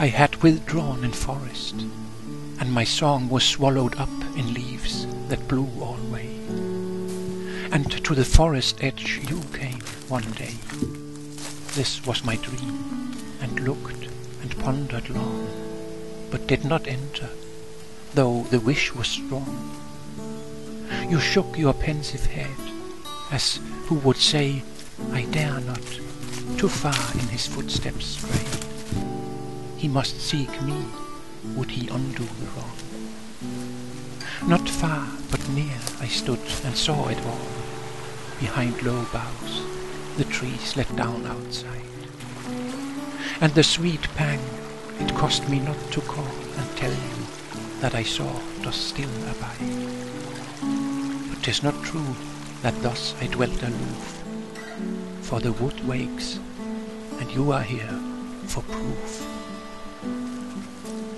I had withdrawn in forest, and my song was swallowed up in leaves that blew alway. And to the forest edge you came one day. This was my dream, and looked and pondered long, but did not enter, though the wish was strong. You shook your pensive head, as who would say, I dare not, too far in his footsteps stray. He must seek me, would he undo the wrong. Not far, but near, I stood and saw it all. Behind low boughs, the trees let down outside. And the sweet pang, it cost me not to call and tell you that I saw does still abide. But 'tis not true that thus I dwelt aloof, for the wood wakes, and you are here for proof. よいしょ。